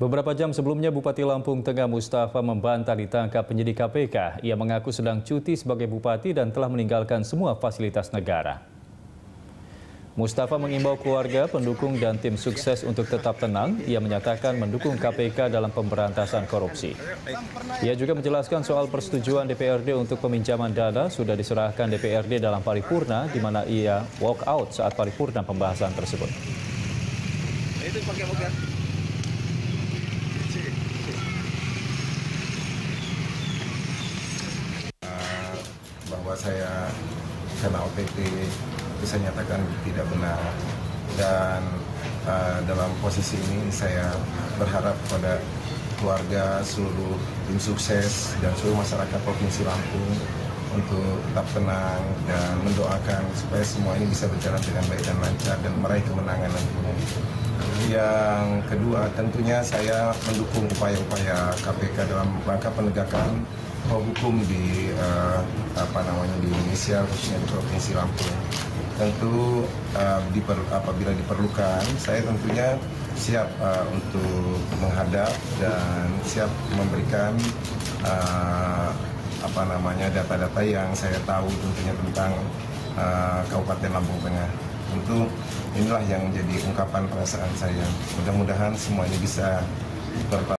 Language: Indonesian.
Beberapa jam sebelumnya Bupati Lampung Tengah Mustafa membantah ditangkap penyidik KPK. Ia mengaku sedang cuti sebagai bupati dan telah meninggalkan semua fasilitas negara. Mustafa mengimbau keluarga, pendukung, dan tim sukses untuk tetap tenang. Ia menyatakan mendukung KPK dalam pemberantasan korupsi. Ia juga menjelaskan soal persetujuan DPRD untuk peminjaman dana sudah diserahkan DPRD dalam paripurna, di mana ia walk out saat paripurna pembahasan tersebut. Bahwa saya kena OTT saya nyatakan tidak benar dan uh, dalam posisi ini saya berharap kepada keluarga seluruh tim sukses dan seluruh masyarakat provinsi Lampung untuk tetap tenang dan mendoakan supaya semua ini bisa berjalan dengan baik dan lancar dan meraih kemenangan nantinya. Yang kedua tentunya saya mendukung upaya-upaya KPK dalam rangka penegakan hukum di uh, Indonesia khususnya di provinsi Lampung. Tentu uh, diper, apabila diperlukan, saya tentunya siap uh, untuk menghadap dan siap memberikan uh, apa namanya data-data yang saya tahu tentunya tentang uh, Kabupaten Lampung Tengah. Tentu inilah yang menjadi ungkapan perasaan saya. Mudah-mudahan semua ini bisa berpasangan.